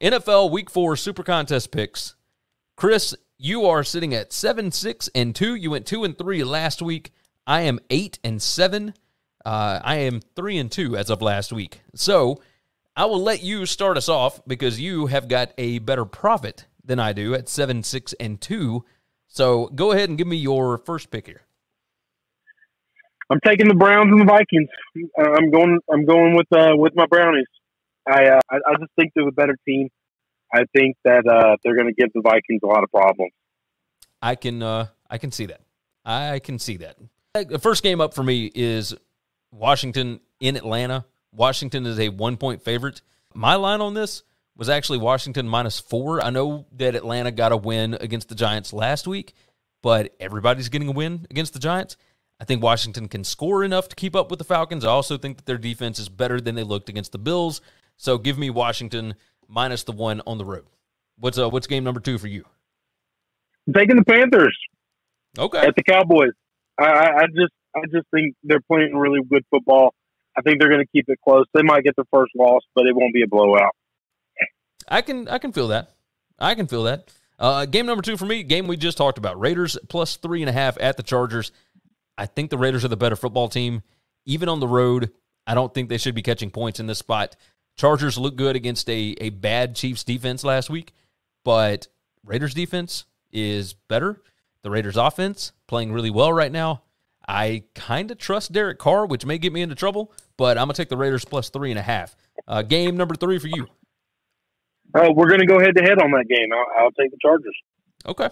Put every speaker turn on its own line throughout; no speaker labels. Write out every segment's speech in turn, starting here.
NFL Week Four Super Contest picks. Chris, you are sitting at seven, six, and two. You went two and three last week. I am eight and seven. Uh, I am three and two as of last week. So I will let you start us off because you have got a better profit than I do at seven, six, and two. So go ahead and give me your first pick here.
I'm taking the Browns and the Vikings. Uh, I'm going. I'm going with uh, with my Brownies. I, uh, I, I just think they're a better team. I think that uh, they're going to give the Vikings a lot of problems.
I can uh, I can see that. I can see that. The first game up for me is Washington in Atlanta. Washington is a one point favorite. My line on this was actually Washington minus four. I know that Atlanta got a win against the Giants last week, but everybody's getting a win against the Giants. I think Washington can score enough to keep up with the Falcons. I also think that their defense is better than they looked against the Bills. So give me Washington minus the one on the road. What's uh what's game number two for you?
I'm taking the Panthers.
Okay.
At the Cowboys. I, I just I just think they're playing really good football. I think they're going to keep it close. They might get the first loss, but it won't be a blowout.
I can I can feel that. I can feel that. Uh, game number two for me, game we just talked about. Raiders plus three and a half at the Chargers. I think the Raiders are the better football team. Even on the road, I don't think they should be catching points in this spot. Chargers look good against a, a bad Chiefs defense last week, but Raiders defense is better. The Raiders offense playing really well right now. I kind of trust Derek Carr, which may get me into trouble, but I'm gonna take the Raiders plus three and a half. Uh, game number three for you.
Uh, we're gonna go head to head on that game. I'll, I'll take the Chargers.
Okay,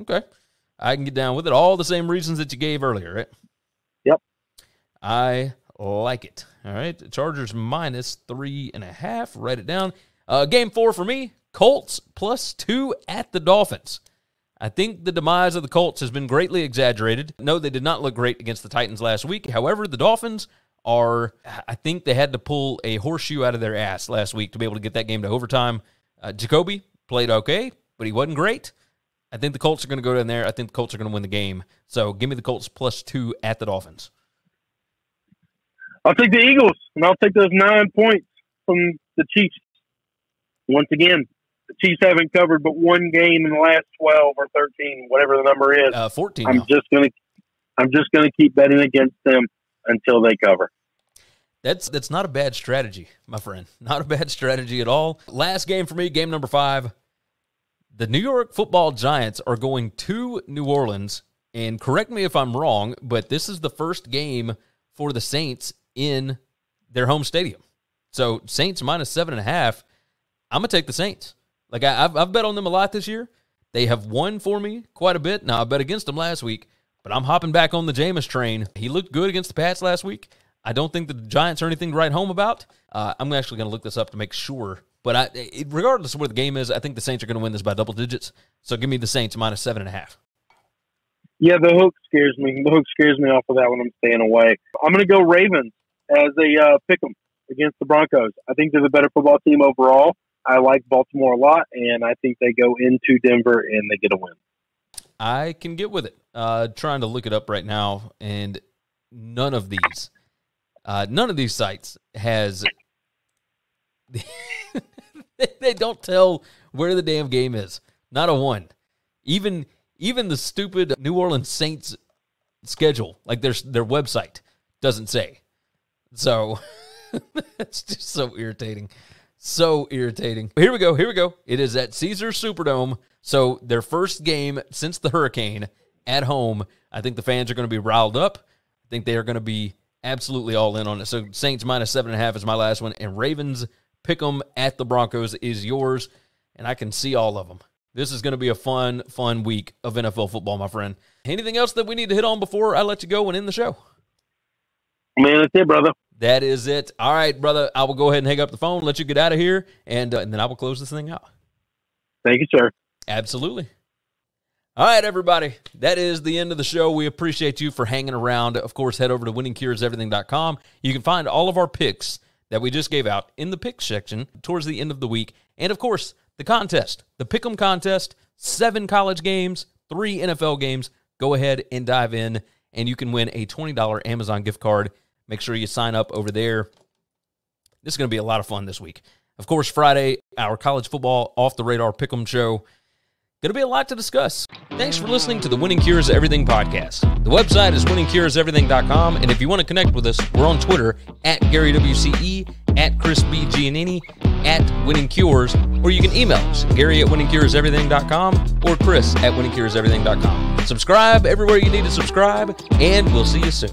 okay. I can get down with it. All the same reasons that you gave earlier, right?
Yep.
I like it. All right. Chargers minus three and a half. Write it down. Uh, game four for me Colts plus two at the Dolphins. I think the demise of the Colts has been greatly exaggerated. No, they did not look great against the Titans last week. However, the Dolphins are, I think they had to pull a horseshoe out of their ass last week to be able to get that game to overtime. Uh, Jacoby played okay, but he wasn't great. I think the Colts are going to go down there. I think the Colts are going to win the game. So give me the Colts plus two at the Dolphins.
I'll take the Eagles, and I'll take those nine points from the Chiefs. Once again, the Chiefs haven't covered but one game in the last twelve or thirteen, whatever the number is.
Uh, Fourteen.
I'm
now.
just gonna, I'm just gonna keep betting against them until they cover.
That's that's not a bad strategy, my friend. Not a bad strategy at all. Last game for me, game number five. The New York Football Giants are going to New Orleans, and correct me if I'm wrong, but this is the first game for the Saints in their home stadium. So Saints minus seven and a half. I'm gonna take the Saints. Like I, have I've bet on them a lot this year. They have won for me quite a bit. Now I bet against them last week, but I'm hopping back on the Jameis train. He looked good against the Pats last week. I don't think the Giants are anything to write home about. Uh, I'm actually going to look this up to make sure. But I, regardless of where the game is, I think the Saints are going to win this by double digits. So give me the Saints minus seven and a half.
Yeah, the hook scares me. The hook scares me off of that when I'm staying away. I'm going to go Ravens as a uh, pick 'em against the Broncos. I think they're the better football team overall. I like Baltimore a lot, and I think they go into Denver and they get a win.
I can get with it. Uh, trying to look it up right now, and none of these, uh, none of these sites has. they don't tell where the damn game is. Not a one. Even even the stupid New Orleans Saints schedule, like their their website, doesn't say. So it's just so irritating. So irritating. Here we go. Here we go. It is at Caesars Superdome. So their first game since the hurricane at home. I think the fans are going to be riled up. I think they are going to be absolutely all in on it. So Saints minus seven and a half is my last one, and Ravens pick 'em at the Broncos is yours, and I can see all of them. This is going to be a fun, fun week of NFL football, my friend. Anything else that we need to hit on before I let you go and end the show?
Man, that's it, brother.
That is it. All right, brother. I will go ahead and hang up the phone, let you get out of here, and, uh, and then I will close this thing out.
Thank you, sir.
Absolutely. All right, everybody. That is the end of the show. We appreciate you for hanging around. Of course, head over to winningcureseverything.com. You can find all of our picks that we just gave out in the picks section towards the end of the week. And of course, the contest, the Pick'em contest, seven college games, three NFL games. Go ahead and dive in, and you can win a $20 Amazon gift card. Make sure you sign up over there. This is going to be a lot of fun this week. Of course, Friday, our college football off the radar pick'em show. Going to be a lot to discuss. Thanks for listening to the Winning Cures Everything podcast. The website is winningcureseverything.com, and if you want to connect with us, we're on Twitter at Gary WCE, at Chris B. Giannini, at Winning Cures, or you can email us, Gary at winningcureseverything.com or Chris at winningcureseverything.com. Subscribe everywhere you need to subscribe, and we'll see you soon.